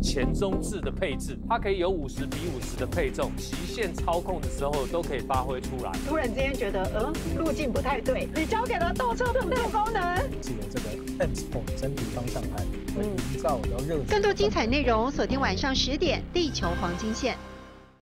前中置的配置，它可以有五十比五十的配重，极限操控的时候都可以发挥出来。突然之间觉得，嗯，路径不太对，你交给了倒车的那功能，记得这个 M Sport 真皮方向盘，嗯，营造的热。更多精彩内容锁定晚上十点《地球黄金线》。